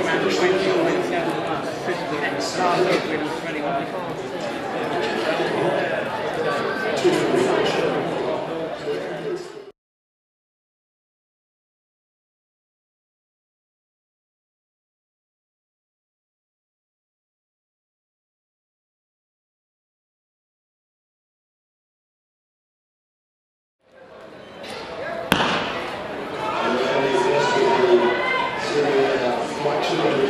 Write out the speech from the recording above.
about 20 or 27 of us, 50 started when he Absolutely.